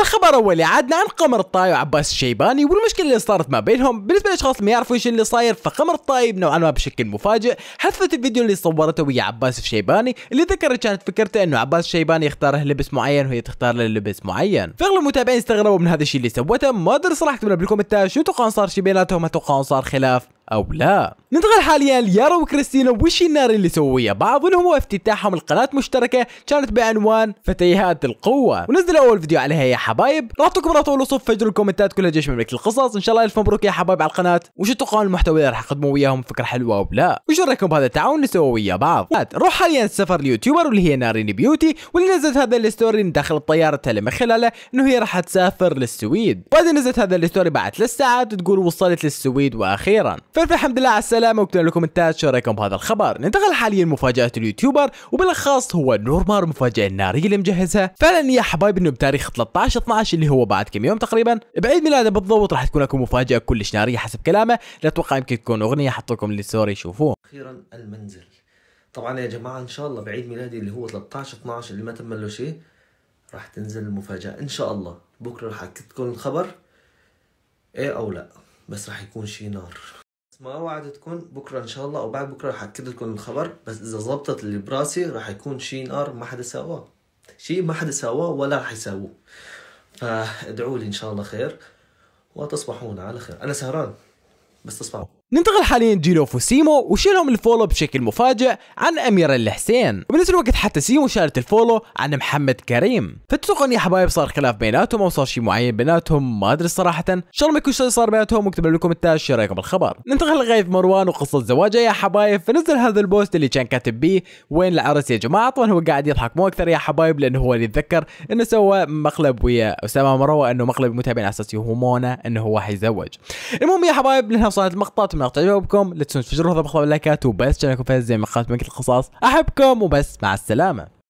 الخبر الأول عدنا عن قمر الطاي وعباس الشيباني والمشكلة اللي صارت ما بينهم. بالنسبة للأشخاص اللي ما يعرفوا إيش اللي صاير فقمر الطايب نوعا ما بشكل مفاجئ. حذفت الفيديو اللي صورته ويا عباس الشيباني اللي ذكر كانت فكرته إنه عباس الشيباني يختار له لبس معين وهي تختار له لبس معين. فاغلب المتابعين استغربوا من هذا الشيء اللي سوته. ما أدري صراحة بالكومنتات شو توقعون صار شي بيناتهم؟ أتوقعون صار خلاف؟ أو لا. ننتقل حاليا ليارا وكريستينا وش النار اللي سووا ويا بعض واللي هو افتتاحهم القناه مشتركة كانت بعنوان فتيات القوة. ونزلوا أول فيديو عليها يا حبايب. راح اعطيكم رابط الوصف فجروا الكومنتات كلها جيش مملكة القصص. إن شاء الله ألف مبروك يا حبايب على القناة. وش تتوقعون المحتوى اللي راح يقدموا وياهم؟ فكرة حلوة أو لا؟ وش رأيكم بهذا التعاون اللي سووا ويا بعض؟ نروح حاليا السفر ال YouTuber واللي هي نارين بيوتي واللي نزلت هذا ال story من داخل الطياره اللي من خلاله إنه هي راح تسافر للسويد. بعدين نزلت هذا ال story بعد ثلاث ساعات تقول وصلت للسويد وأخيرا. فالحمد لله على السلامة واكتبوا لكم الكومنتات شو رايكم بهذا الخبر. ننتقل حاليا مفاجأة ال YouTuber وبالاخص هو نورمار المفاجاه النارية اللي مجهزها. فعلا يا حبايب إنه بتاريخ 13 12 اللي هو بعد كم يوم تقريبا. بعيد ميلاده بالضبط راح تكون لكم مفاجأة كلش نارية حسب كلامه. لا أتوقع يمكن تكون أغنية حط لكم شوفوه. أخيرا المنزل. طبعا يا جماعة إن شاء الله بعيد ميلادي اللي هو 13 12 اللي ما تم له شيء راح تنزل المفاجأة. إن شاء الله. بكرة راح تكون الخبر. إيه أو لا. بس راح يكون شيء نار. ما وعدتكم بكرة إن شاء الله أو بعد بكرة رح أكد لكم الخبر بس إذا زبطت اللي براسي رح يكون شيء نار ما حدا سواه شيء ما حدا سواه ولا رح يسووه فادعوا لي إن شاء الله خير وتصبحون على خير. أنا سهران بس تصبحوا. ننتقل حاليا جيلو وسيمو وشيلهم ال follow بشكل مفاجئ عن اميره الحسين. وبنفس الوقت حتى سيمو شالت ال follow عن محمد كريم. فتتوقعون يا حبايب صار خلاف بيناتهم أو صار شيء معين بيناتهم؟ ما أدري صراحة. إن شاء الله ما يكون شيء صار بيناتهم واكتبوا لكم التاج شو رايكم بالخبر. ننتقل لغاية مروان وقصة زواجه يا حبايب. فنزل هذا البوست اللي كان كاتب بيه وين العرس يا جماعة؟ طبعا هو قاعد يضحك مو أكثر يا حبايب لأنه هو اللي يتذكر إنه سوى مقلب ويا أسامة مروة إنه مقلب متابعين على أساس يوهمونه إنه هو حيزوج المهم يا حبايب لانها وصلت اتمنى تعجبكم لا تنسون تفجروا هذا باللايكات وبس كان لكم فاز زي مقالات ملك القصاص أحبكم وبس مع السلامة.